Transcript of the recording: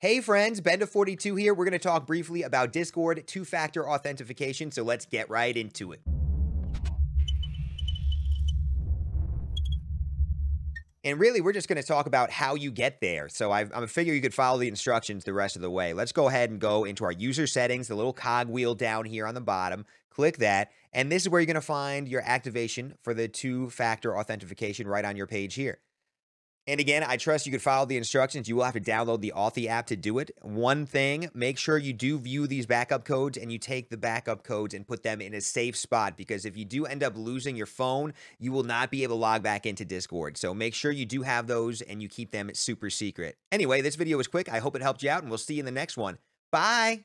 Hey friends, Benda42 here. We're going to talk briefly about Discord two factor authentication, so let's get right into it. And really, we're just going to talk about how you get there. So I, am figure you could follow the instructions the rest of the way. Let's go ahead and go into our user settings, the little cog wheel down here on the bottom. Click that, and this is where you're going to find your activation for the two factor authentication right on your page here. And again, I trust you could follow the instructions. You will have to download the Authy app to do it. One thing, make sure you do view these backup codes and you take the backup codes and put them in a safe spot because if you do end up losing your phone, you will not be able to log back into Discord. So make sure you do have those and you keep them super secret. Anyway, this video was quick. I hope it helped you out and we'll see you in the next one. Bye.